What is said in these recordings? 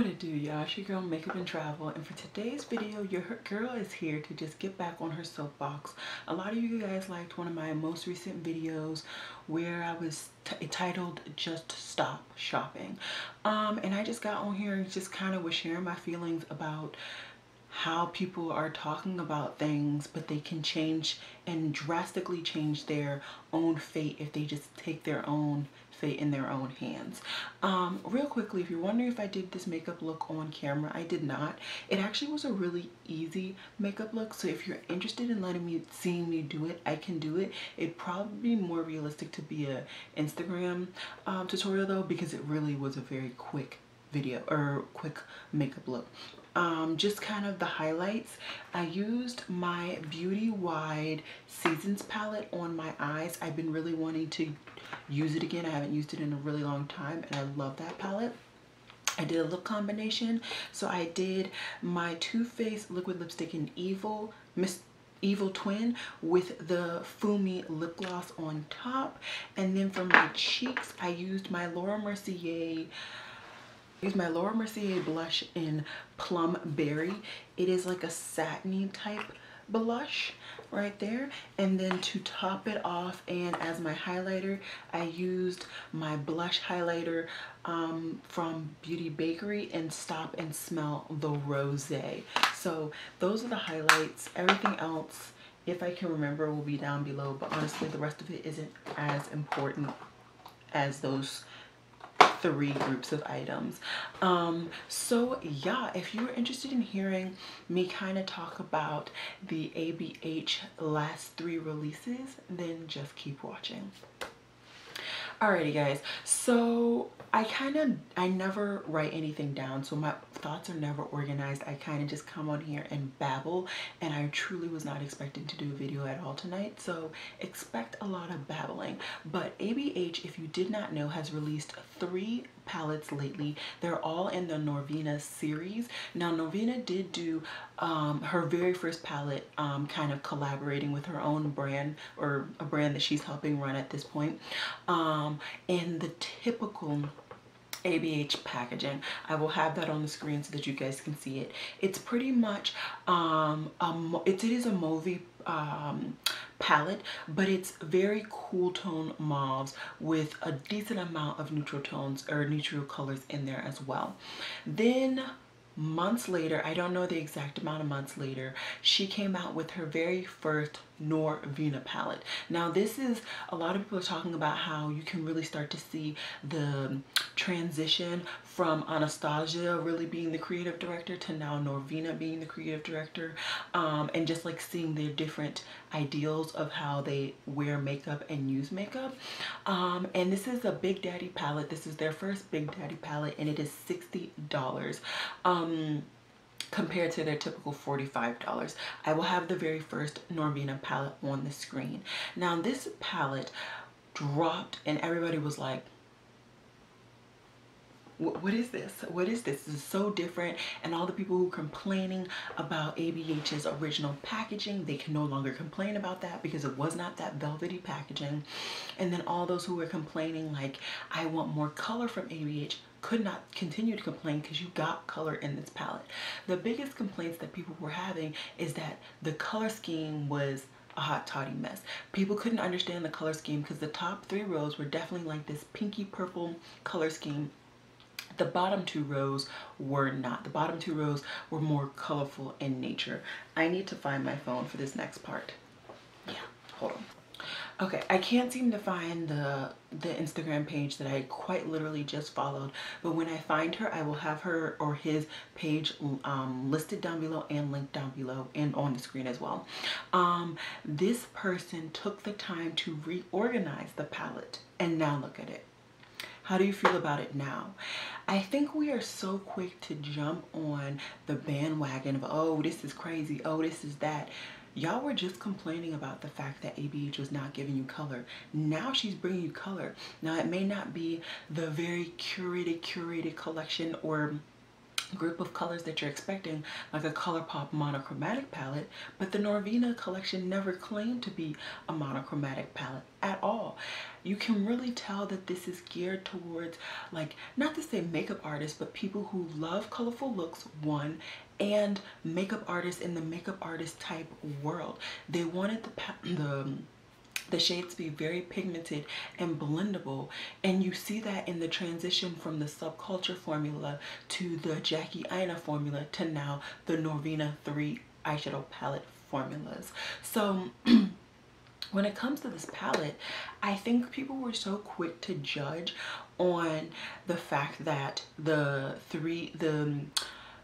What it do y'all, it's your girl Makeup and Travel and for today's video your girl is here to just get back on her soapbox. A lot of you guys liked one of my most recent videos where I was titled Just Stop Shopping. Um, and I just got on here and just kind of was sharing my feelings about how people are talking about things but they can change and drastically change their own fate if they just take their own in their own hands. Um, real quickly, if you're wondering if I did this makeup look on camera, I did not. It actually was a really easy makeup look. So if you're interested in letting me, seeing me do it, I can do it. It'd probably be more realistic to be a Instagram um, tutorial though, because it really was a very quick video or quick makeup look um, just kind of the highlights. I used my BeautyWide Seasons palette on my eyes. I've been really wanting to use it again. I haven't used it in a really long time and I love that palette. I did a look combination. So I did my Too Faced liquid lipstick in Evil, Miss Evil Twin with the Fumi lip gloss on top. And then for my cheeks, I used my Laura Mercier use my Laura Mercier blush in Plum Berry. It is like a satiny type blush right there and then to top it off and as my highlighter I used my blush highlighter um, from Beauty Bakerie and Stop and Smell the Rose. So those are the highlights. Everything else, if I can remember, will be down below. But honestly, the rest of it isn't as important as those three groups of items. Um so yeah if you're interested in hearing me kind of talk about the abh last three releases then just keep watching Alrighty guys, so I kind of, I never write anything down, so my thoughts are never organized. I kind of just come on here and babble, and I truly was not expecting to do a video at all tonight, so expect a lot of babbling. But ABH, if you did not know, has released three palettes lately. They're all in the Norvina series. Now, Norvina did do um, her very first palette um, kind of collaborating with her own brand or a brand that she's helping run at this point. Um, and the typical ABH packaging. I will have that on the screen so that you guys can see it. It's pretty much, um, a, it, it is a movie um, palette, but it's very cool tone mauves with a decent amount of neutral tones or neutral colors in there as well. Then months later, I don't know the exact amount of months later, she came out with her very first Norvina palette. Now this is, a lot of people are talking about how you can really start to see the transition from Anastasia really being the creative director to now Norvina being the creative director um, and just like seeing their different ideals of how they wear makeup and use makeup. Um, and this is a Big Daddy palette. This is their first Big Daddy palette and it is $60. Um, compared to their typical $45. I will have the very first Norvina palette on the screen. Now this palette dropped and everybody was like, what is this? What is this? This is so different. And all the people who are complaining about ABH's original packaging, they can no longer complain about that because it was not that velvety packaging. And then all those who were complaining like, I want more color from ABH, could not continue to complain because you got color in this palette. The biggest complaints that people were having is that the color scheme was a hot toddy mess. People couldn't understand the color scheme because the top three rows were definitely like this pinky purple color scheme the bottom two rows were not. The bottom two rows were more colorful in nature. I need to find my phone for this next part. Yeah, hold on. Okay, I can't seem to find the the Instagram page that I quite literally just followed, but when I find her, I will have her or his page um, listed down below and linked down below and on the screen as well. Um, this person took the time to reorganize the palette and now look at it. How do you feel about it now? I think we are so quick to jump on the bandwagon of, oh, this is crazy. Oh, this is that. Y'all were just complaining about the fact that ABH was not giving you color. Now she's bringing you color. Now it may not be the very curated, curated collection or group of colors that you're expecting like a ColourPop monochromatic palette but the Norvina collection never claimed to be a monochromatic palette at all. you can really tell that this is geared towards like not to say makeup artists but people who love colorful looks one and makeup artists in the makeup artist type world they wanted the the the shades be very pigmented and blendable. And you see that in the transition from the subculture formula to the Jackie Aina formula to now the Norvina 3 eyeshadow palette formulas. So when it comes to this palette I think people were so quick to judge on the fact that the three the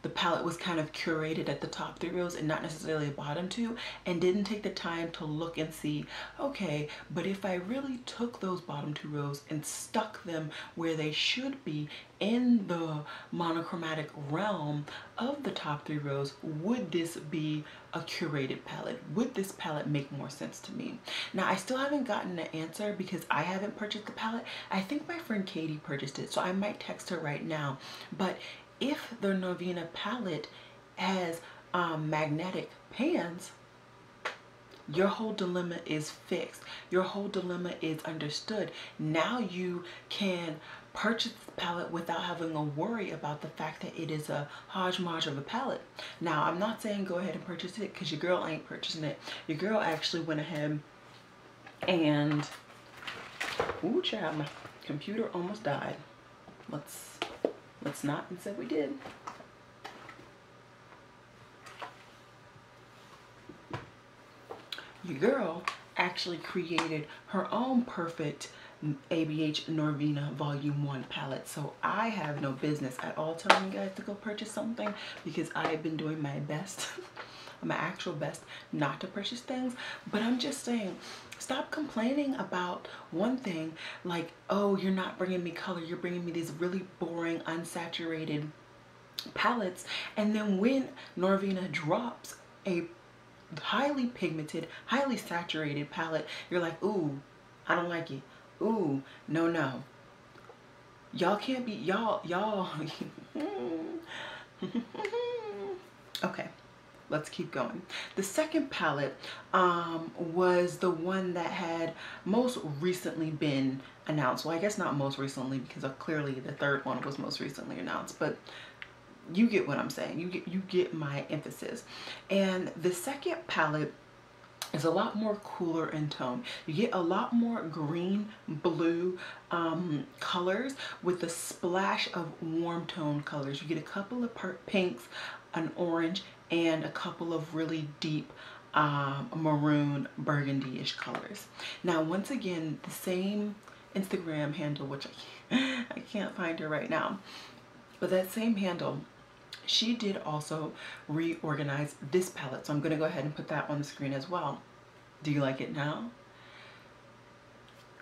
the palette was kind of curated at the top three rows and not necessarily the bottom two and didn't take the time to look and see okay but if I really took those bottom two rows and stuck them where they should be in the monochromatic realm of the top three rows would this be a curated palette? Would this palette make more sense to me? Now I still haven't gotten an answer because I haven't purchased the palette. I think my friend Katie purchased it so I might text her right now. But if the Norvina palette has um, magnetic pans, your whole dilemma is fixed. Your whole dilemma is understood. Now you can purchase the palette without having a worry about the fact that it is a hodgepodge of a palette. Now, I'm not saying go ahead and purchase it because your girl ain't purchasing it. Your girl actually went ahead and, ooh child, my computer almost died. Let's Let's not and said we did. Your girl actually created her own perfect ABH Norvina Volume 1 palette. So I have no business at all telling you guys to go purchase something because I have been doing my best, my actual best not to purchase things. But I'm just saying, Stop complaining about one thing like, oh, you're not bringing me color. You're bringing me these really boring, unsaturated palettes. And then when Norvina drops a highly pigmented, highly saturated palette, you're like, ooh, I don't like it. Ooh, no, no. Y'all can't be, y'all, y'all. okay let's keep going. The second palette um, was the one that had most recently been announced. Well, I guess not most recently because clearly the third one was most recently announced, but you get what I'm saying. You get, you get my emphasis. And the second palette is a lot more cooler in tone. You get a lot more green, blue um, colors with a splash of warm tone colors. You get a couple of pinks, an orange, and a couple of really deep um, maroon burgundy-ish colors. Now, once again, the same Instagram handle, which I can't, I can't find her right now, but that same handle, she did also reorganize this palette. So I'm gonna go ahead and put that on the screen as well. Do you like it now?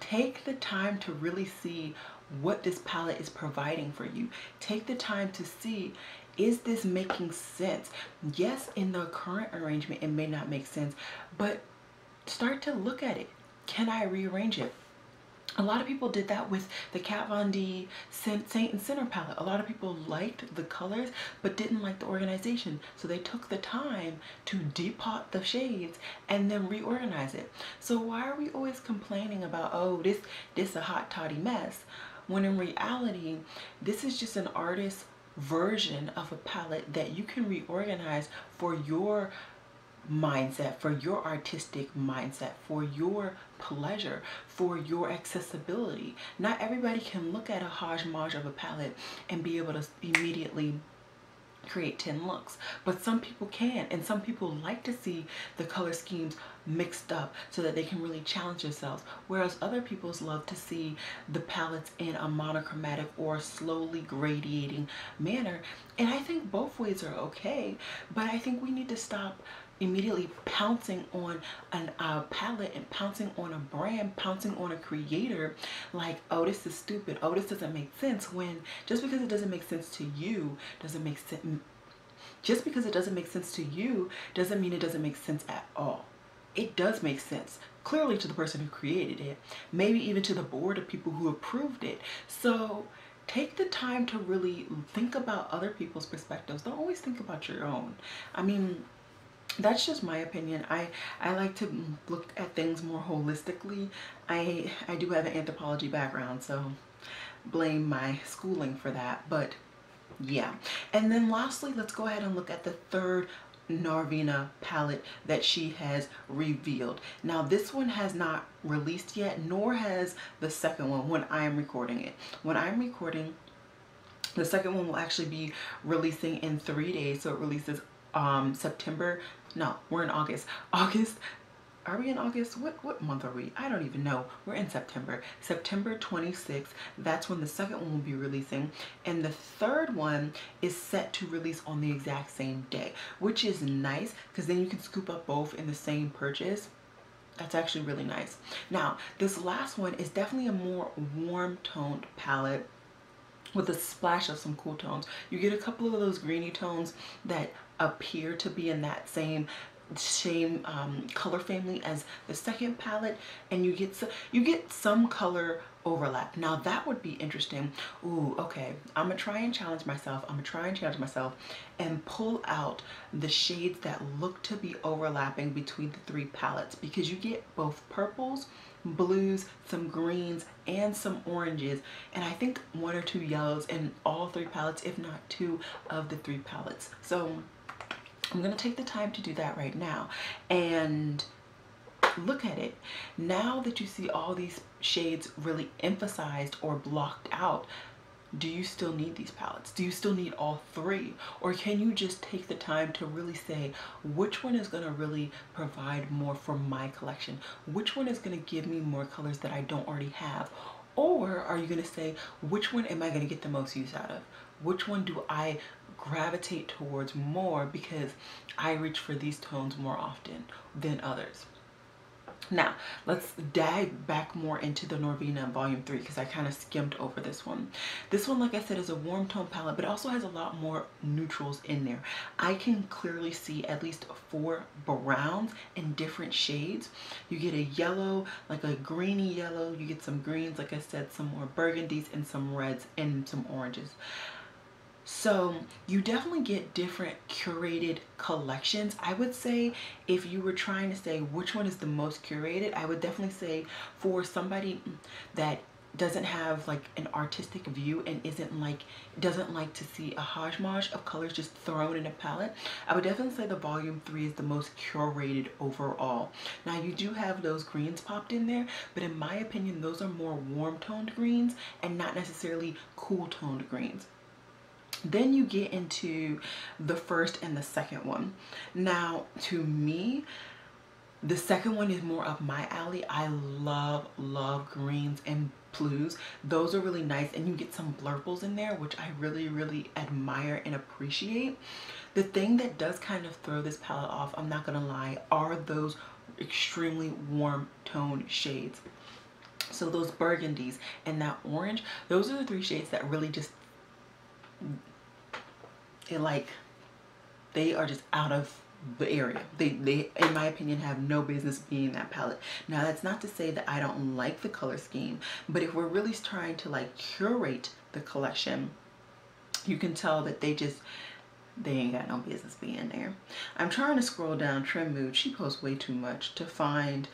Take the time to really see what this palette is providing for you. Take the time to see is this making sense? Yes, in the current arrangement, it may not make sense, but start to look at it. Can I rearrange it? A lot of people did that with the Kat Von D Saint and Sinner palette. A lot of people liked the colors but didn't like the organization. So they took the time to depot the shades and then reorganize it. So why are we always complaining about, oh, this, this a hot toddy mess? When in reality, this is just an artist version of a palette that you can reorganize for your mindset, for your artistic mindset, for your pleasure, for your accessibility. Not everybody can look at a hodgepodge of a palette and be able to immediately create 10 looks but some people can and some people like to see the color schemes mixed up so that they can really challenge themselves whereas other people's love to see the palettes in a monochromatic or slowly gradiating manner and I think both ways are okay but I think we need to stop immediately pouncing on a uh, palette and pouncing on a brand, pouncing on a creator like, oh, this is stupid. Oh, this doesn't make sense when just because it doesn't make sense to you doesn't make sense. Just because it doesn't make sense to you doesn't mean it doesn't make sense at all. It does make sense clearly to the person who created it, maybe even to the board of people who approved it. So take the time to really think about other people's perspectives. Don't always think about your own. I mean, that's just my opinion. I, I like to look at things more holistically. I, I do have an anthropology background, so blame my schooling for that. But yeah. And then lastly, let's go ahead and look at the third Norvina palette that she has revealed. Now this one has not released yet, nor has the second one when I am recording it. When I'm recording, the second one will actually be releasing in three days. So it releases um, September, no, we're in August, August are we in August? What what month are we? I don't even know. We're in September. September 26th. That's when the second one will be releasing. And the third one is set to release on the exact same day, which is nice because then you can scoop up both in the same purchase. That's actually really nice. Now, this last one is definitely a more warm toned palette with a splash of some cool tones. You get a couple of those greeny tones that appear to be in that same same um, color family as the second palette and you get you get some color overlap. Now that would be interesting. Ooh, okay. I'm gonna try and challenge myself. I'm gonna try and challenge myself and pull out the shades that look to be overlapping between the three palettes because you get both purples blues some greens and some oranges and i think one or two yellows in all three palettes if not two of the three palettes. So I'm going to take the time to do that right now and look at it. Now that you see all these shades really emphasized or blocked out, do you still need these palettes? Do you still need all three? Or can you just take the time to really say which one is gonna really provide more for my collection? Which one is gonna give me more colors that I don't already have? Or are you gonna say, which one am I gonna get the most use out of? Which one do I gravitate towards more because I reach for these tones more often than others. Now, let's dive back more into the Norvina Volume 3 because I kind of skimmed over this one. This one, like I said, is a warm tone palette, but also has a lot more neutrals in there. I can clearly see at least four browns in different shades. You get a yellow, like a greeny yellow. You get some greens, like I said, some more burgundies and some reds and some oranges. So you definitely get different curated collections. I would say if you were trying to say which one is the most curated, I would definitely say for somebody that doesn't have like an artistic view and isn't like doesn't like to see a hodgepodge of colors just thrown in a palette i would definitely say the volume three is the most curated overall now you do have those greens popped in there but in my opinion those are more warm toned greens and not necessarily cool toned greens then you get into the first and the second one. Now, to me, the second one is more up my alley. I love, love greens and blues. Those are really nice and you get some blurples in there, which I really, really admire and appreciate. The thing that does kind of throw this palette off, I'm not gonna lie, are those extremely warm tone shades. So those burgundies and that orange, those are the three shades that really just and like they are just out of the area. They they in my opinion have no business being that palette. Now that's not to say that i don't like the color scheme but if we're really trying to like curate the collection you can tell that they just they ain't got no business being there. I'm trying to scroll down Trendmood she posts way too much to find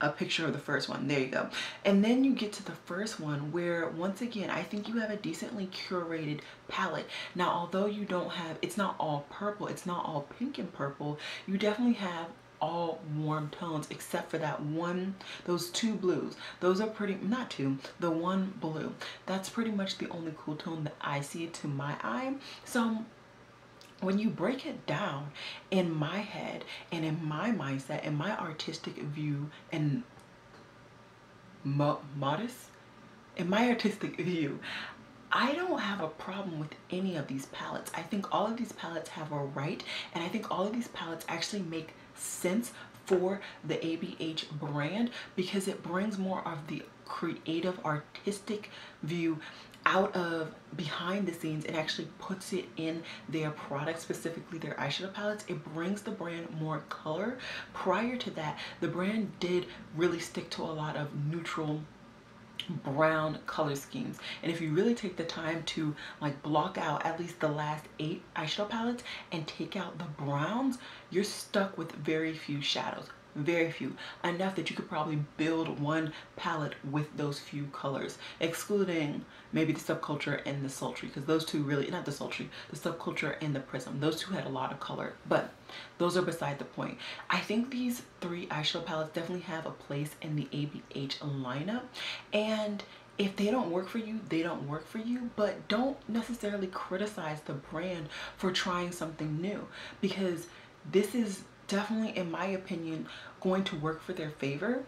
a picture of the first one. There you go. And then you get to the first one where once again I think you have a decently curated palette. Now although you don't have it's not all purple it's not all pink and purple you definitely have all warm tones except for that one those two blues. Those are pretty not two the one blue. That's pretty much the only cool tone that I see to my eye. So when you break it down in my head and in my mindset and my artistic view and mo modest in my artistic view I don't have a problem with any of these palettes. I think all of these palettes have a right and I think all of these palettes actually make sense for the ABH brand because it brings more of the creative artistic view out of behind the scenes and actually puts it in their product specifically their eyeshadow palettes. It brings the brand more color. Prior to that the brand did really stick to a lot of neutral brown color schemes. And if you really take the time to like block out at least the last eight eyeshadow palettes and take out the browns you're stuck with very few shadows very few. Enough that you could probably build one palette with those few colors excluding maybe the subculture and the sultry because those two really not the sultry the subculture and the prism those two had a lot of color but those are beside the point. I think these three eyeshadow palettes definitely have a place in the abh lineup and if they don't work for you, they don't work for you, but don't necessarily criticize the brand for trying something new because this is definitely, in my opinion, going to work for their favor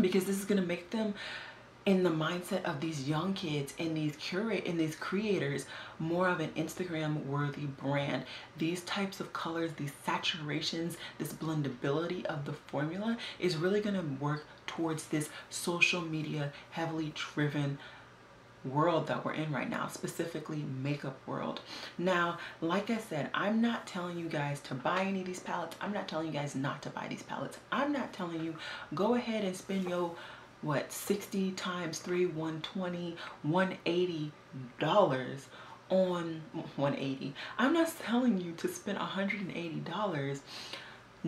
because this is going to make them in the mindset of these young kids and these curate and these creators more of an Instagram worthy brand. These types of colors, these saturations, this blendability of the formula is really going to work towards this social media heavily driven world that we're in right now, specifically makeup world. Now, like I said, I'm not telling you guys to buy any of these palettes. I'm not telling you guys not to buy these palettes. I'm not telling you go ahead and spend your what 60 times 3 120 180 dollars on 180 i'm not telling you to spend 180 dollars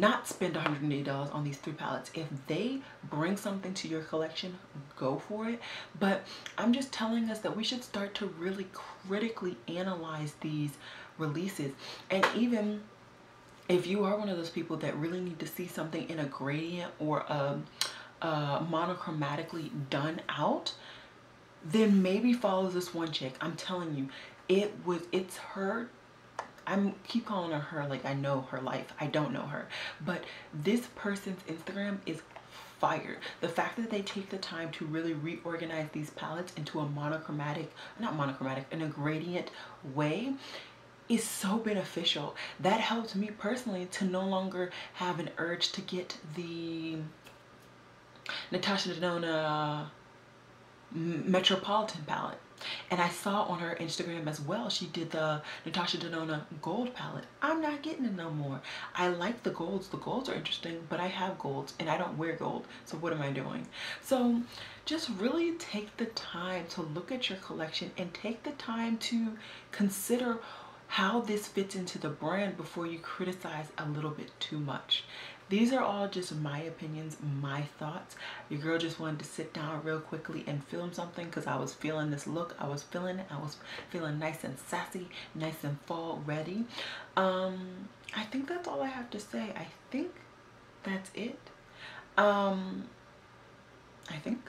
not spend $180 on these three palettes. If they bring something to your collection, go for it. But I'm just telling us that we should start to really critically analyze these releases. And even if you are one of those people that really need to see something in a gradient or a, a monochromatically done out, then maybe follow this one chick. I'm telling you, it was, it's her I'm keep calling her her like I know her life. I don't know her. But this person's Instagram is fire. The fact that they take the time to really reorganize these palettes into a monochromatic, not monochromatic, in a gradient way is so beneficial. That helps me personally to no longer have an urge to get the Natasha Denona mm, Metropolitan palette and I saw on her Instagram as well, she did the Natasha Denona gold palette. I'm not getting it no more. I like the golds. The golds are interesting, but I have golds and I don't wear gold. So what am I doing? So just really take the time to look at your collection and take the time to consider how this fits into the brand before you criticize a little bit too much. These are all just my opinions, my thoughts. Your girl just wanted to sit down real quickly and film something because I was feeling this look. I was feeling it. I was feeling nice and sassy, nice and fall ready. Um, I think that's all I have to say. I think that's it. Um, I think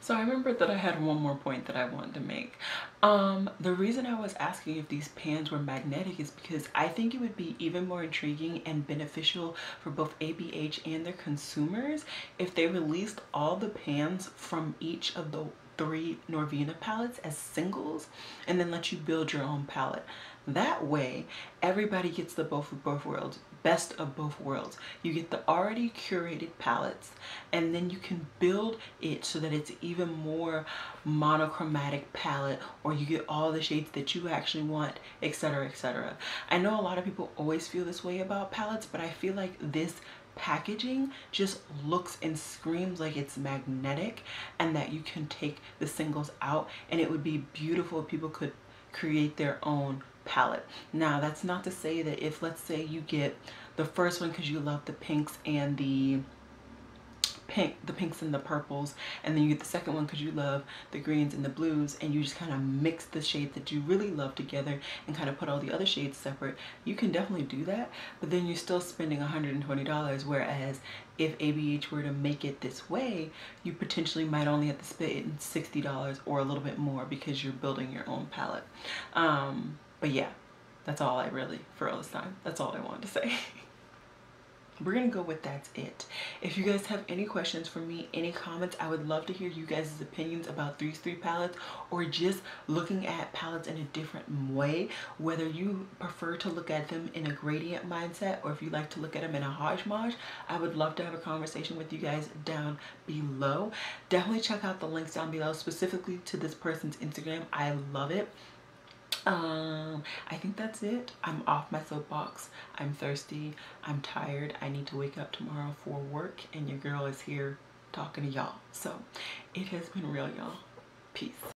so I remembered that I had one more point that I wanted to make. Um, the reason I was asking if these pans were magnetic is because I think it would be even more intriguing and beneficial for both ABH and their consumers if they released all the pans from each of the three Norvina palettes as singles and then let you build your own palette. That way, everybody gets the both of both worlds, best of both worlds. You get the already curated palettes, and then you can build it so that it's even more monochromatic palette, or you get all the shades that you actually want, etc, etc. I know a lot of people always feel this way about palettes, but I feel like this packaging just looks and screams like it's magnetic and that you can take the singles out and it would be beautiful if people could create their own palette. Now, that's not to say that if, let's say, you get the first one because you love the pinks and the pink, the pinks and the purples, and then you get the second one because you love the greens and the blues, and you just kind of mix the shades that you really love together and kind of put all the other shades separate, you can definitely do that, but then you're still spending $120, whereas if ABH were to make it this way, you potentially might only have to spend $60 or a little bit more because you're building your own palette. Um, but yeah, that's all I really, for all this time, that's all I wanted to say. we're gonna go with that's it. If you guys have any questions for me any comments i would love to hear you guys opinions about these three palettes or just looking at palettes in a different way. Whether you prefer to look at them in a gradient mindset or if you like to look at them in a hodgepodge i would love to have a conversation with you guys down below. Definitely check out the links down below specifically to this person's instagram. I love it um i think that's it i'm off my soapbox i'm thirsty i'm tired i need to wake up tomorrow for work and your girl is here talking to y'all. So it has been real, y'all. Peace.